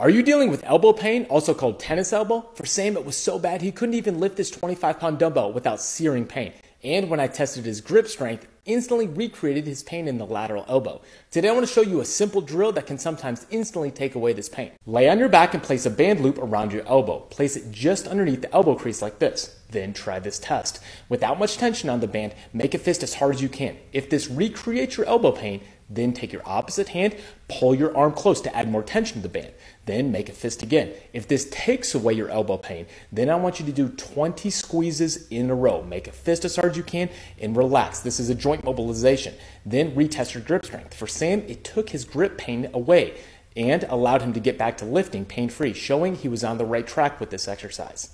Are you dealing with elbow pain, also called tennis elbow? For Sam, it was so bad he couldn't even lift this 25 pound dumbbell without searing pain. And when I tested his grip strength, instantly recreated his pain in the lateral elbow. Today I want to show you a simple drill that can sometimes instantly take away this pain. Lay on your back and place a band loop around your elbow. Place it just underneath the elbow crease like this. Then try this test. Without much tension on the band, make a fist as hard as you can. If this recreates your elbow pain, then take your opposite hand, pull your arm close to add more tension to the band. Then make a fist again. If this takes away your elbow pain, then I want you to do 20 squeezes in a row. Make a fist as hard as you can and relax. This is a joint mobilization. Then retest your grip strength. For Sam, it took his grip pain away and allowed him to get back to lifting pain free, showing he was on the right track with this exercise.